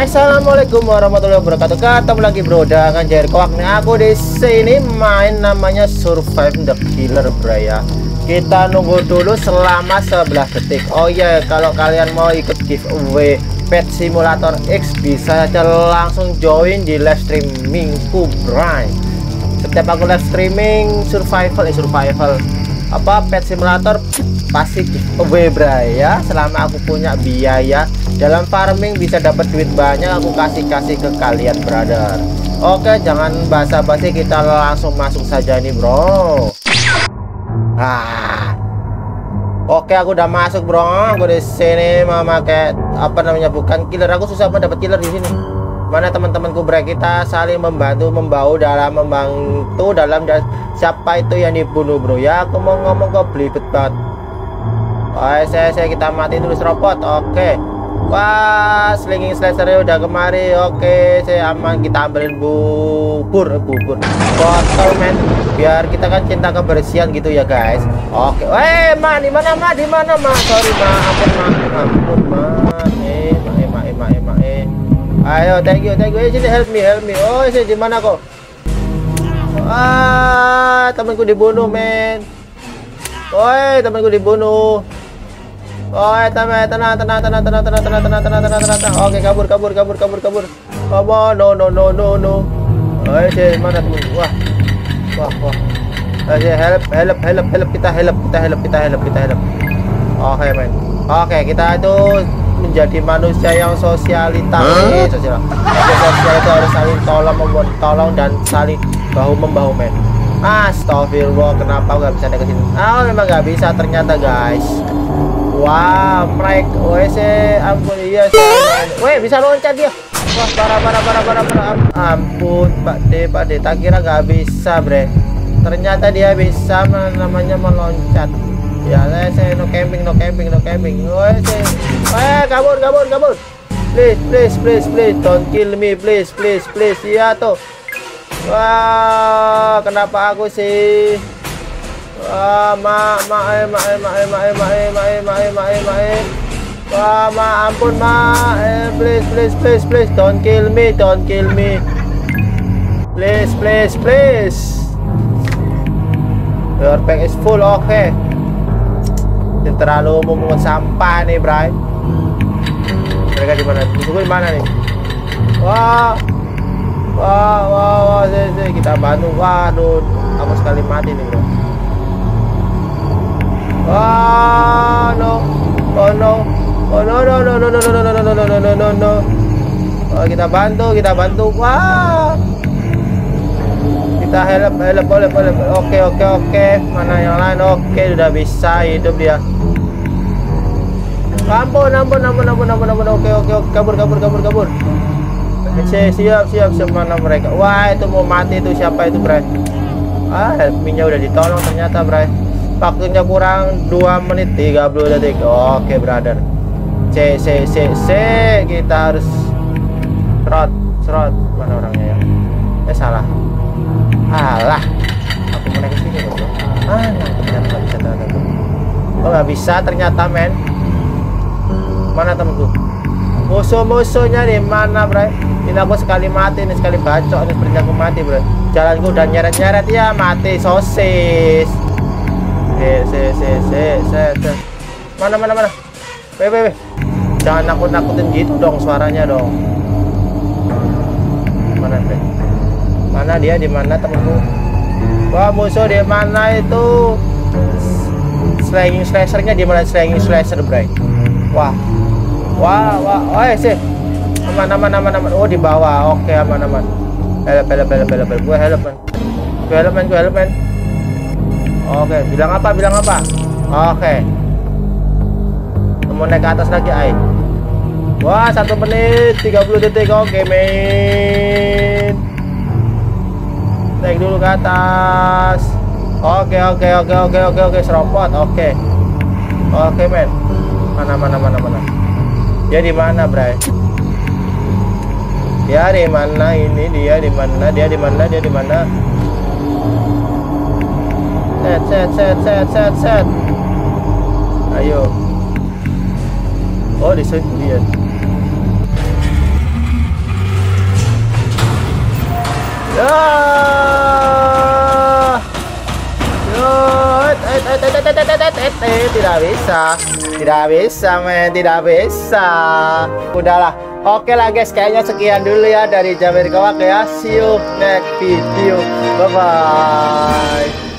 Assalamualaikum warahmatullahi wabarakatuh. Ketemu lagi bro dengan Jerkoak nih. Aku di sini main namanya Survive the Killer bro ya. Kita nunggu dulu selama 11 detik. Oh iya, yeah, kalau kalian mau ikut giveaway Pet Simulator X bisa aja langsung join di live streamingku bro. Setiap aku live streaming survival eh survival apa Pet Simulator pasti giveaway bray ya selama aku punya biaya dalam farming bisa dapat duit banyak aku kasih-kasih ke kalian brother. Oke jangan basa-basi kita langsung masuk saja nih bro. Ah. Oke aku udah masuk bro. Aku di sini mau pakai apa namanya bukan killer. Aku susah banget dapat killer di sini. Mana teman-temanku bre kita saling membantu membau dalam membantu dalam dan siapa itu yang dibunuh bro? Ya aku mau ngomong kok belibet banget. Oh, saya, saya kita mati dulu serobot. Oke. Wah, slinging slasher udah kemari. Oke, saya aman. Kita ambilin bubur, bubur. Botol men. Biar kita kan cinta kebersihan gitu ya, guys. Oke. Eh, ma, di mana, ma? Di mana, ma? Sorry, ma. Ampun, ma. Ampun, ma. Eh, ma, eh, ma, eh, ma, eh, ma, eh. Ayo, thank you, thank you. Eh, sini help me, help me. Oh, sini di mana kok? Ah, temanku dibunuh, men. Oi, temanku dibunuh. Oi, tenang, tenang, tenang, tenang, tenang, tenang, tenang, tenang, tenang, tenang, tenang, tenang. Oke, kabur, kabur, kabur, kabur, kabur. Come on, no, no, no, no, no. Oi, si mana teman? Wah, wah, wah. Oke, help, help, help, help kita, help, kita, help, kita, help, kita, help. Oke, men. Oke, kita itu menjadi manusia yang sosialita, huh? sosial. Sosial itu harus saling tolong, tolong dan saling bahu membahu, men. Astagfirullah kenapa nggak bisa ke sini ah memang nggak bisa ternyata guys wah mereka WC ampun. Iya weh bisa loncat dia. Wah parah parah parah parah parah. Ampun Pak D Pak D. Tak kira nggak bisa bre. Ternyata dia bisa namanya meloncat. Ya saya no camping no camping no camping. WC eh kabur kabur kabur. Please please please please. Don't kill me. Please please please. Iya tuh Wah, kenapa aku sih? Ma, ma, eh, ma, eh, ma, eh, ma, eh, ma, eh, ma, eh, ma, eh, ma, eh, ma, eh. Wah, ma, ampun, ma. Eh, please, please, please, please, don't kill me, don't kill me. Please, please, please. Your pack is full, oke. Okay. Ini terlalu memungut sampah nih, Bray. Mereka di mana? Musuhku di mana nih? Wah, wah wah wah sih. kita bantu waduh aku sekali mati nih bro no oh no oh no no no no no no no no no no no no no no oh, kita bantu kita bantu wah kita help help boleh boleh oke oke oke mana yang lain oke sudah bisa hidup dia ampun ampun ampun ampun ampun ampun oke oke oke kabur kabur kabur kabur siap siap siap siap mana mereka wah itu mau mati itu siapa itu bre ah helpingnya udah ditolong ternyata bre waktunya kurang 2 menit 30 detik. Oke brother. C C C C. Kita harus serot serot. Mana orangnya ya? Eh salah. Alah. Aku mau naik sini bro. Ah ternyata nggak bisa ternyata oh nggak bisa ternyata men? Mana temenku musuh-musuhnya di mana bre? Ini aku sekali mati ini sekali bacok. Ini seperti aku mati bro jalanku udah nyeret-nyeret ya mati. Sosis mana mana mana weh jangan nakut-nakutin gitu dong suaranya dong mana bre mana dia di mana temanku wah musuh di mana itu slanging slashernya di mana slanging slasher bre wah Wah, wah, oh ya sih. Aman, aman, aman, aman. Oh di bawah. Oke, aman, aman. Help, help, help, help, help. Gue help man. Gue help man, gue help man. Oke, bilang apa? Bilang apa? Oke. Mau naik ke atas lagi, ay. Wah, satu menit 30 detik. Oke, main. Naik dulu ke atas. Oke, oke, oke, oke, oke, oke, seropot. Oke. Oke, men. Mana, mana, mana, mana dia di mana bray dia di mana ini dia di mana dia di mana dia di mana set set set set set set ayo Oh, di sini dia. Ya. Tidak bisa. Tidak bisa, men, tidak bisa. Udahlah. Oke lah guys, kayaknya sekian dulu ya dari Jamir Kawak. ya. See you next video. Bye bye.